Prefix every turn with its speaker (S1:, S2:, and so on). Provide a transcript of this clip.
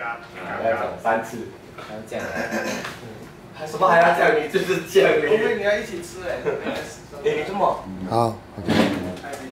S1: 要讲三次，
S2: 还要讲，
S1: 什么还要讲？你就是讲
S3: 因为你要一起吃哎。
S1: 哎，你这么
S4: 好，OK。